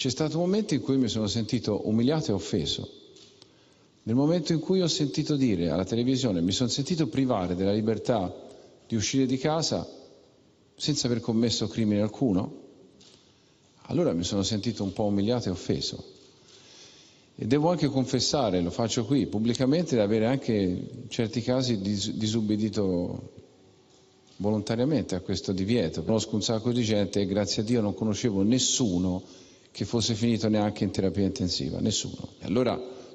C'è stato un momento in cui mi sono sentito umiliato e offeso. Nel momento in cui ho sentito dire alla televisione, mi sono sentito privare della libertà di uscire di casa senza aver commesso crimine alcuno, allora mi sono sentito un po' umiliato e offeso. E devo anche confessare, lo faccio qui pubblicamente, di avere anche in certi casi dis- disubbidito volontariamente a questo divieto. Conosco un sacco di gente e grazie a Dio non conoscevo nessuno che fosse finito neanche in terapia intensiva, nessuno. E allora